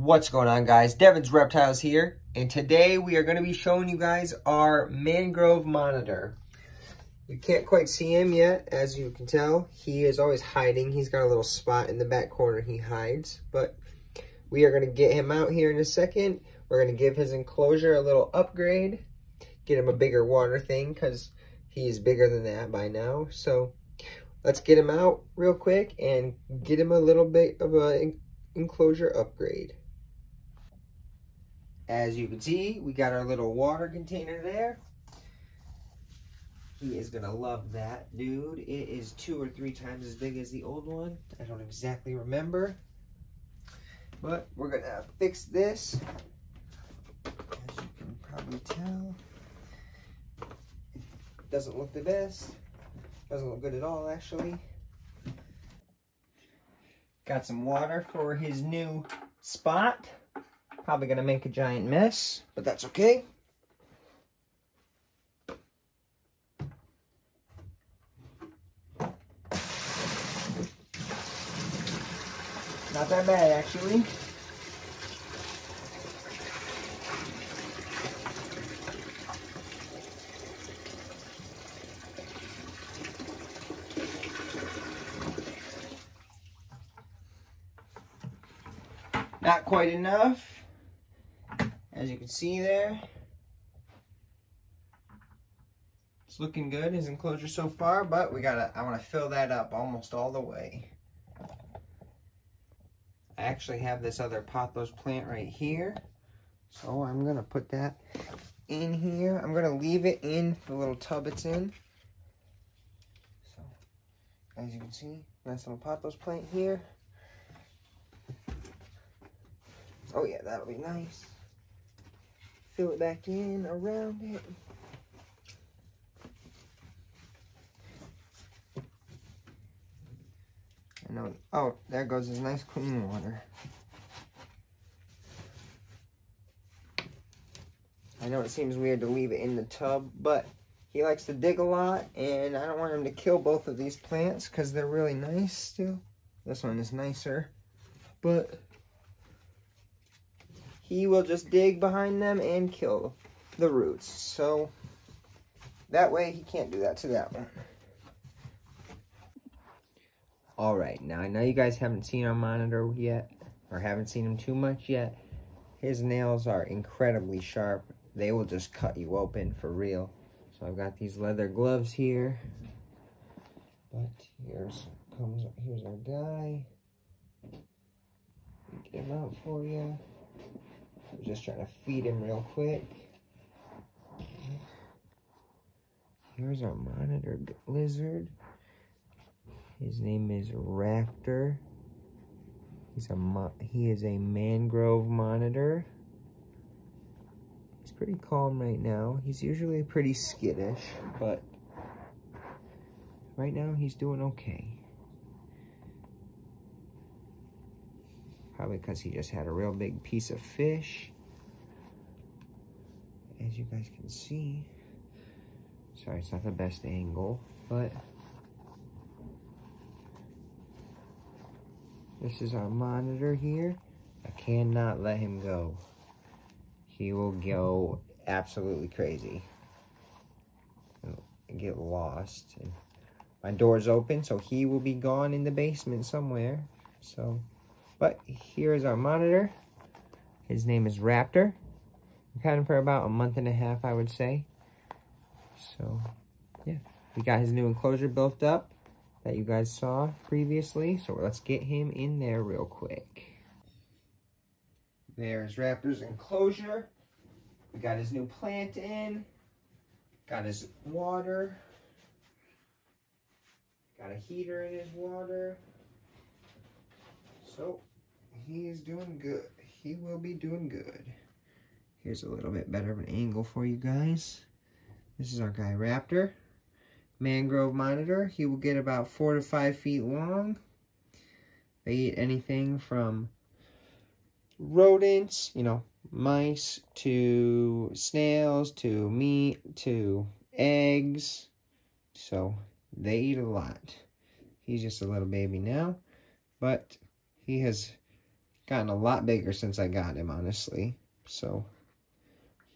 What's going on guys? Devon's Reptiles here and today we are going to be showing you guys our mangrove monitor. You can't quite see him yet as you can tell. He is always hiding. He's got a little spot in the back corner he hides but we are going to get him out here in a second. We're going to give his enclosure a little upgrade. Get him a bigger water thing because he is bigger than that by now. So let's get him out real quick and get him a little bit of an enclosure upgrade. As you can see, we got our little water container there. He is gonna love that, dude. It is two or three times as big as the old one. I don't exactly remember. But we're gonna fix this. As you can probably tell. It doesn't look the best. Doesn't look good at all, actually. Got some water for his new spot. Probably going to make a giant mess, but that's okay. Not that bad, actually. Not quite enough, as you can see there. It's looking good, his enclosure so far, but we gotta, I wanna fill that up almost all the way. I actually have this other pothos plant right here. So I'm gonna put that in here. I'm gonna leave it in the little tub it's in. So, as you can see, nice little pothos plant here. Oh yeah, that'll be nice. Fill it back in around it. I know, oh, there goes his nice clean water. I know it seems weird to leave it in the tub, but he likes to dig a lot, and I don't want him to kill both of these plants because they're really nice still. This one is nicer, but he will just dig behind them and kill the roots. So that way he can't do that to that one. All right, now I know you guys haven't seen our monitor yet, or haven't seen him too much yet. His nails are incredibly sharp. They will just cut you open for real. So I've got these leather gloves here. But here's comes here's our guy. Get him out for you. I'm just trying to feed him real quick. Here's our monitor lizard. His name is Raptor. He's a he is a mangrove monitor. He's pretty calm right now. He's usually pretty skittish, but right now he's doing okay. Probably because he just had a real big piece of fish. As you guys can see. Sorry, it's not the best angle, but... This is our monitor here. I cannot let him go. He will go absolutely crazy. Get lost. And my door's open, so he will be gone in the basement somewhere. So... But here is our monitor. His name is Raptor. We've had him for about a month and a half, I would say. So, yeah. We got his new enclosure built up that you guys saw previously. So let's get him in there real quick. There's Raptor's enclosure. We got his new plant in. Got his water. Got a heater in his water. So, he is doing good. He will be doing good. Here's a little bit better of an angle for you guys. This is our guy Raptor. Mangrove monitor. He will get about four to five feet long. They eat anything from rodents, you know, mice, to snails, to meat, to eggs. So, they eat a lot. He's just a little baby now. But he has gotten a lot bigger since I got him, honestly. So,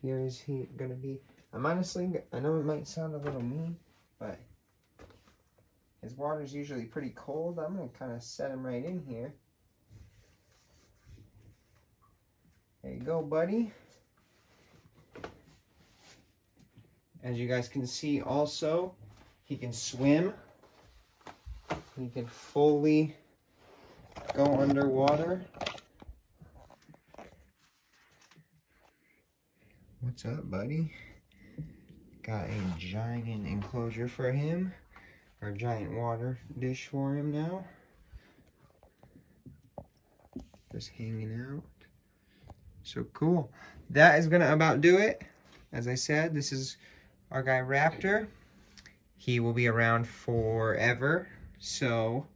here is he gonna be. I'm honestly, I know it might sound a little mean, but his water's usually pretty cold. I'm gonna kind of set him right in here. There you go, buddy. As you guys can see also, he can swim. He can fully go underwater. What's up, buddy? Got a giant enclosure for him. Or giant water dish for him now. Just hanging out. So cool. That is going to about do it. As I said, this is our guy Raptor. He will be around forever. So,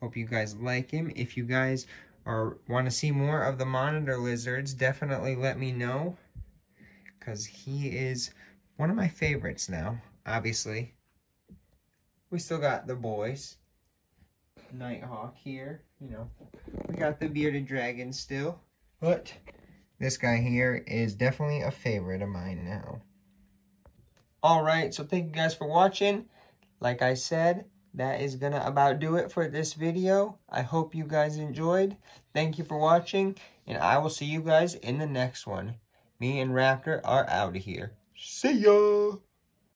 hope you guys like him. If you guys are want to see more of the monitor lizards, definitely let me know. Because he is one of my favorites now, obviously. We still got the boys. Nighthawk here, you know. We got the bearded dragon still. But this guy here is definitely a favorite of mine now. Alright, so thank you guys for watching. Like I said, that is going to about do it for this video. I hope you guys enjoyed. Thank you for watching, and I will see you guys in the next one. Me and Raptor are out of here. See ya!